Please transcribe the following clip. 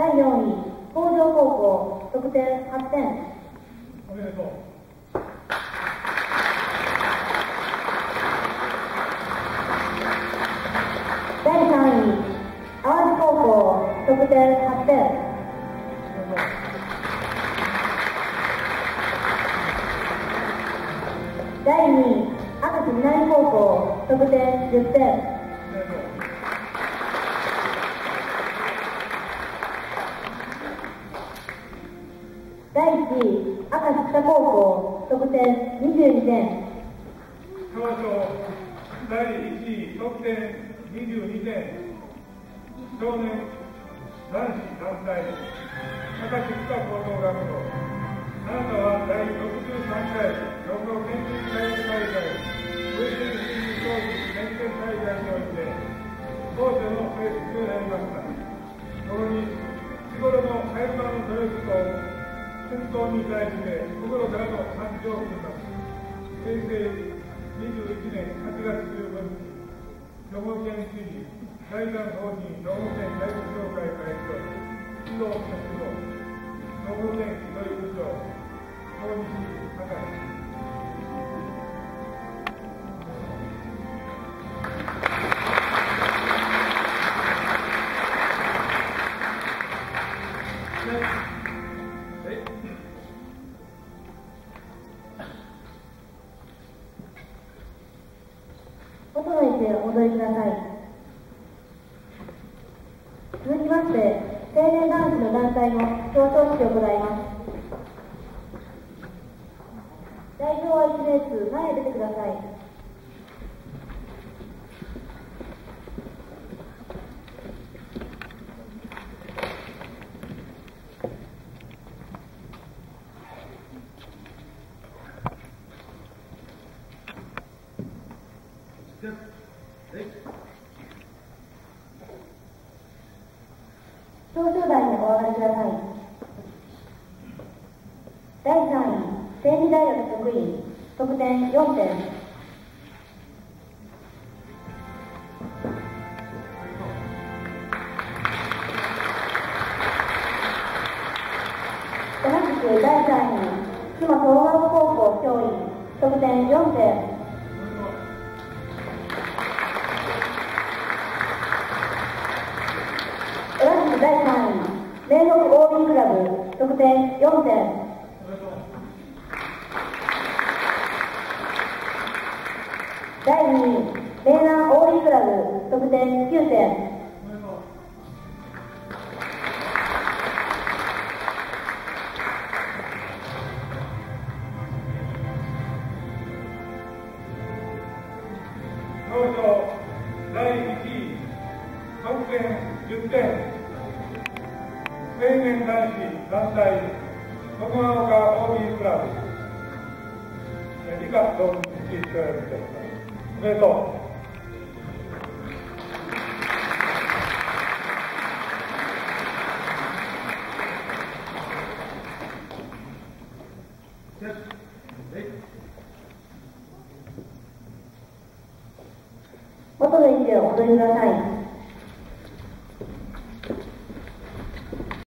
第4位北条高校得点8点おめでとう。第3位淡路高校得点8点おめでとう。第2位明石南高校得点10点第1位明石北高校得点22点表彰第1位得点22点。少年男子団体高知北高等学校。あなたは第63回兵庫県立体育大会 VCC 競技選挙大会において当初の成績をやりました。共に日頃の早場の努力と戦闘に対して心からの感情を送ります平成21年8月15日兵庫県知事財団法人兵庫県財務協会会長指導局長兵庫県教育長大西隆整えてお戻りください。続きまして青年男子の団体の表彰式を行います。代表は1列前へ出てください。表彰台にお上がりください。第3位天理大学職員得点4点。同じく第3位妻総合高校教員得点4点。明北 OB クラブ得点4点。第2位明南 OB クラブ得点9点。表彰第1位得点10点。青年男子団体徳川岡 OB クラブ理科動物地域協力隊おめでとう。元の位置でお戻りください。